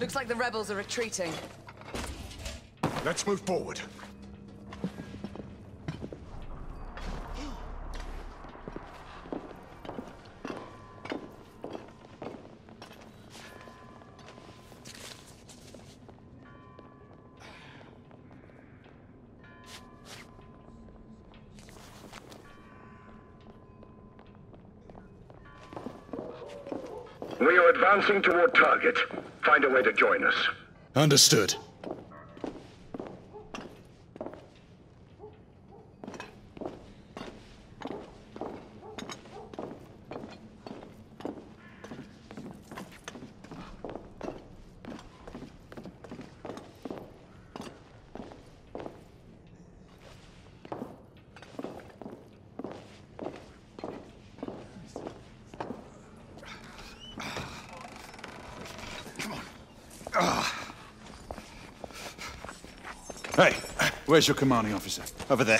Looks like the rebels are retreating. Let's move forward. We are advancing toward target. Find a way to join us. Understood. Hey, where's your commanding officer? Over there.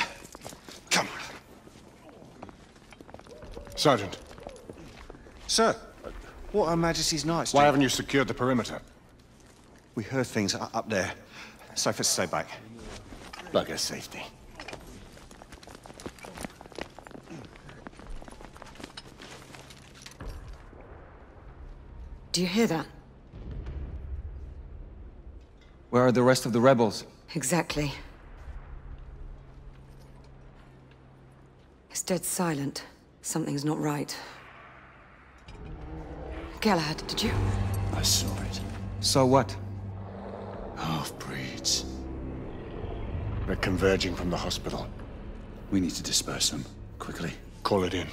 Come. Sergeant, Sir, what Her Majesty's Knights why haven't you secured the perimeter? We heard things up there. Safe to stay back. Bugger safety. Do you hear that? Where are the rest of the rebels? Exactly. It's dead silent. Something's not right. Galahad, did you... I saw it. Saw what? Half-breeds. They're converging from the hospital. We need to disperse them, quickly. Call it in.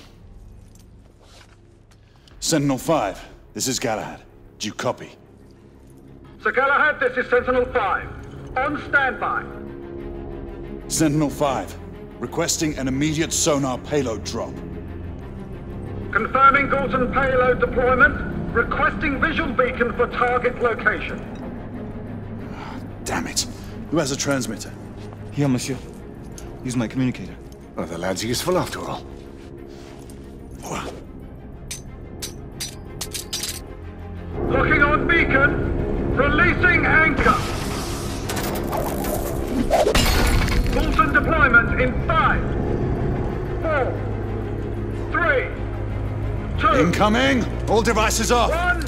Sentinel-5, this is Galahad. Do you copy? Sir Galahad, this is Sentinel-5. On standby. Sentinel-5, requesting an immediate sonar payload drop. Confirming Galton payload deployment. Requesting visual beacon for target location. Ah, damn it. Who has a transmitter? Here, monsieur. Use my communicator. Oh, the lad's are useful after all. Locking on beacon. Releasing anchor. Deployment in five, four, three, two, Incoming! All devices off! one.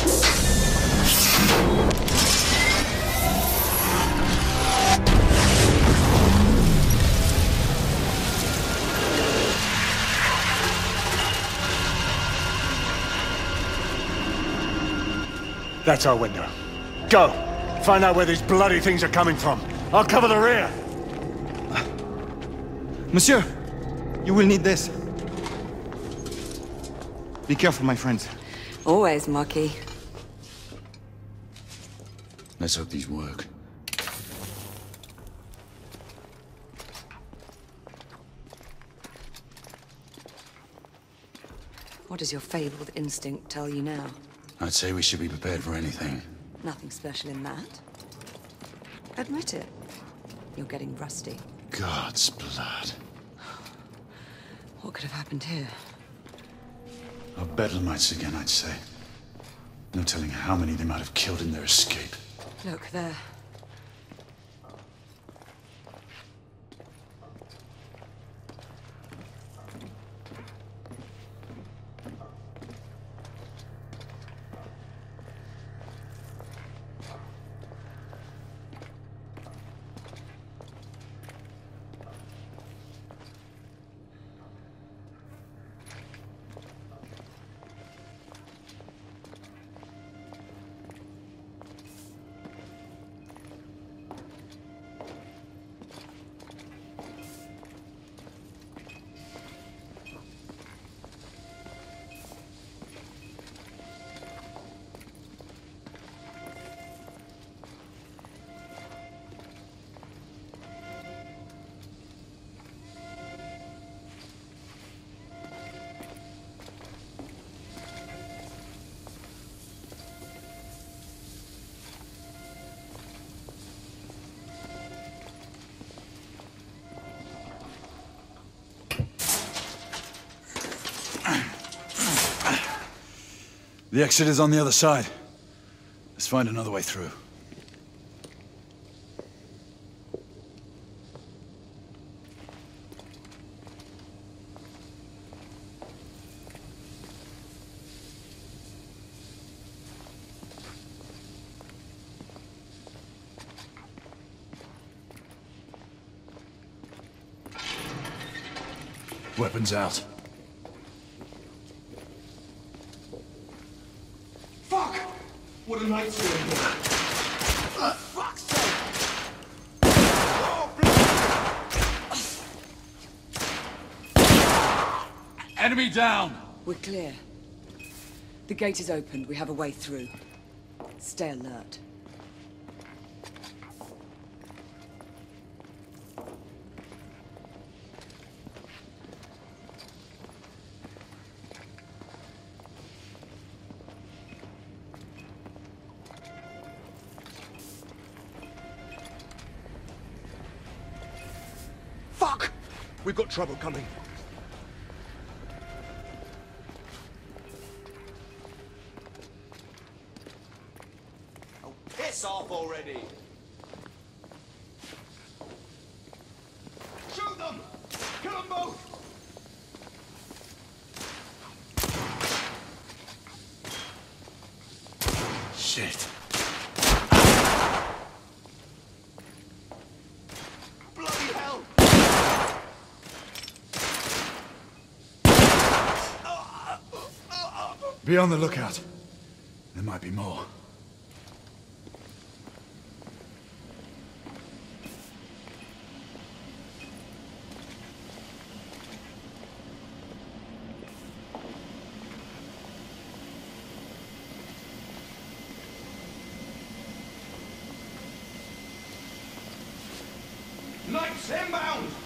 That's our window. Go! Find out where these bloody things are coming from. I'll cover the rear! Monsieur! You will need this. Be careful, my friends. Always, Marquis. Let's hope these work. What does your fabled instinct tell you now? I'd say we should be prepared for anything. Nothing special in that. Admit it. You're getting rusty. God's blood. What could have happened here? Our bedlamites again, I'd say. No telling how many they might have killed in their escape. Look, there. The exit is on the other side. Let's find another way through. Weapons out. Enemy down! We're clear. The gate is opened. We have a way through. Stay alert. Fuck! We've got trouble coming. Already! Shoot them! Kill them both! Shit. Bloody hell! Be on the lookout. There might be more. Knights inbound!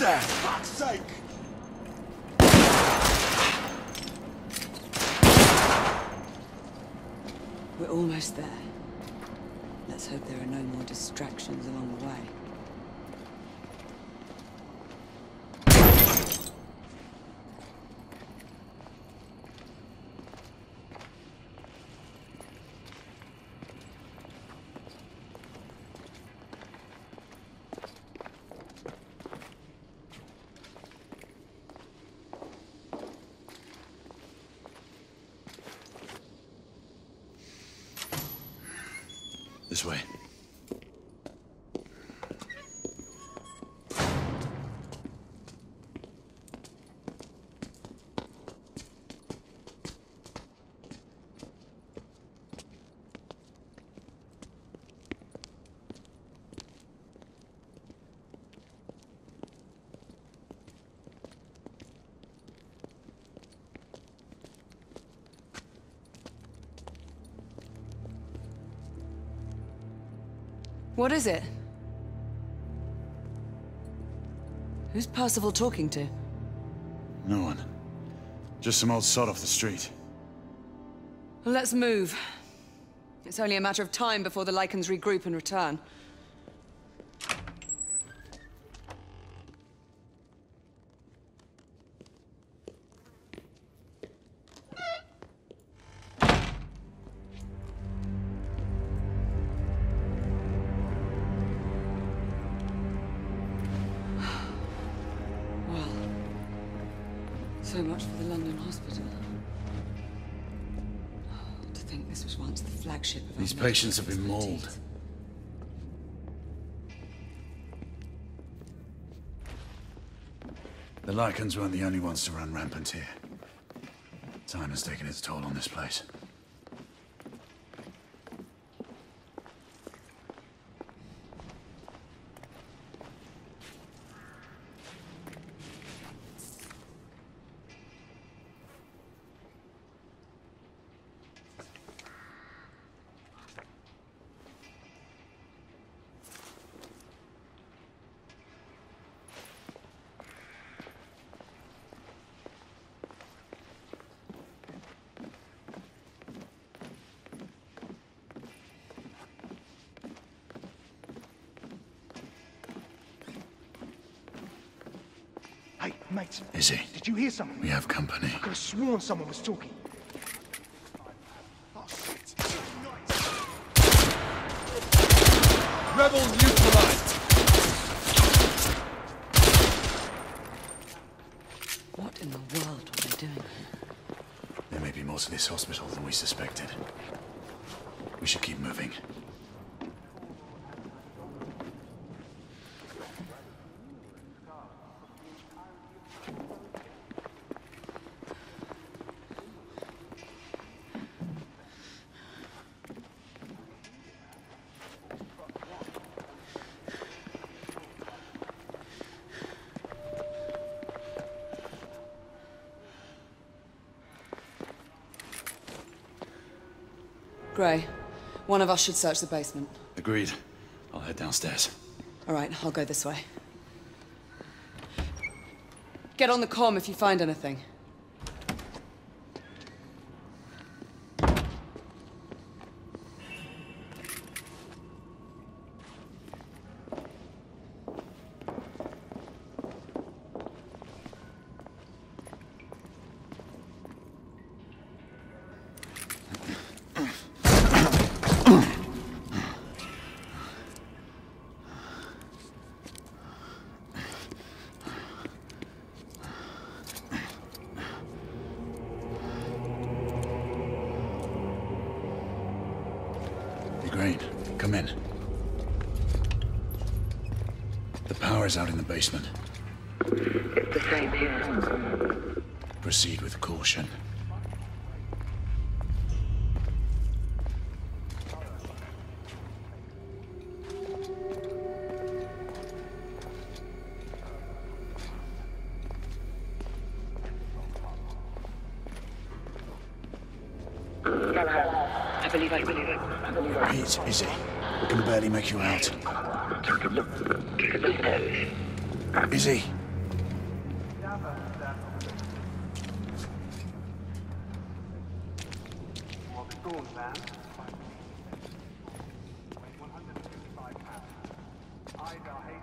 Fuck's sake! We're almost there. Let's hope there are no more distractions along the way. Way. What is it? Who's Percival talking to? No one. Just some old sod off the street. Well, let's move. It's only a matter of time before the Lycans regroup and return. Think this was once the flagship of our These patients have been mauled. The Lycans weren't the only ones to run rampant here. Time has taken its toll on this place. Hey, mate. Izzy, Did you hear something? we have company. I could have sworn someone was talking. Oh, shit. Rebel neutralized! What in the world were they doing here? There may be more to this hospital than we suspected. We should keep moving. Gray, one of us should search the basement. Agreed. I'll head downstairs. All right, I'll go this way. Get on the comm if you find anything. Come in. The power's out in the basement. It's the same here. Proceed with caution. I believe I believe it. I believe I can barely make you out. Izzy! Subject is